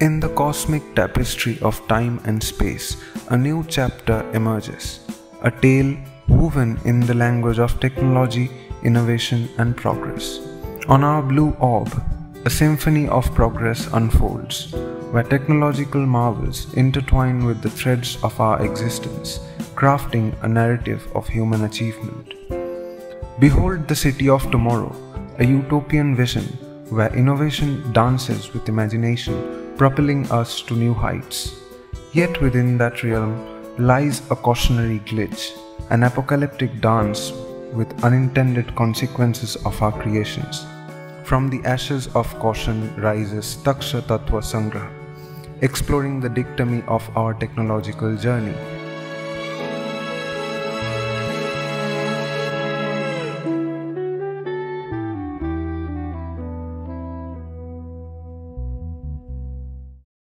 In the cosmic tapestry of time and space, a new chapter emerges. A tale woven in the language of technology, innovation, and progress. On our blue orb, a symphony of progress unfolds, where technological marvels intertwine with the threads of our existence, crafting a narrative of human achievement. Behold the city of tomorrow, a utopian vision where innovation dances with imagination, propelling us to new heights. Yet within that realm lies a cautionary glitch, an apocalyptic dance with unintended consequences of our creations. From the ashes of caution rises Taksha Tattva Sangraha, exploring the dichotomy of our technological journey